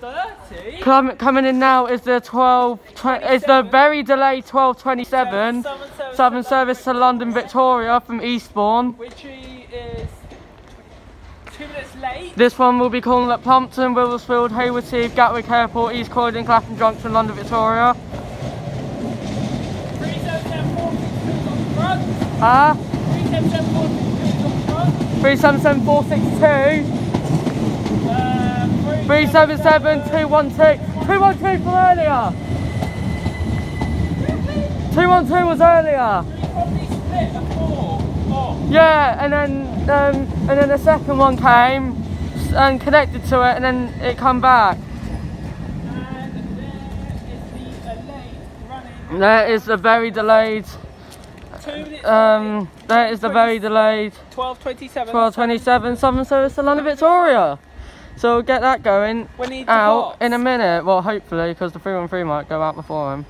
30? Com coming in now is the 12, tw- is the very delayed 1227 Southern Service Southern to service to London Victoria from Eastbourne. Which is two minutes late. This one will be calling at Plumpton, Wivelsfield, Hayward Heath, Gatwick Airport, East Croydon, Clapham Junction, London Victoria. 377462 on. Ah, 377462 on the front. 377462, Uh, 377 212, 212 from earlier. 212 was earlier. Probably split a four. Yeah, and then um, and then the second one came and connected to it, and then it come back. And there is the late running. There is the very delayed. Um, there is the very delayed 1227. 1227 Southern Service to London Victoria. So we'll get that going When he out in a minute. Well, hopefully, because the 313 might go out before him.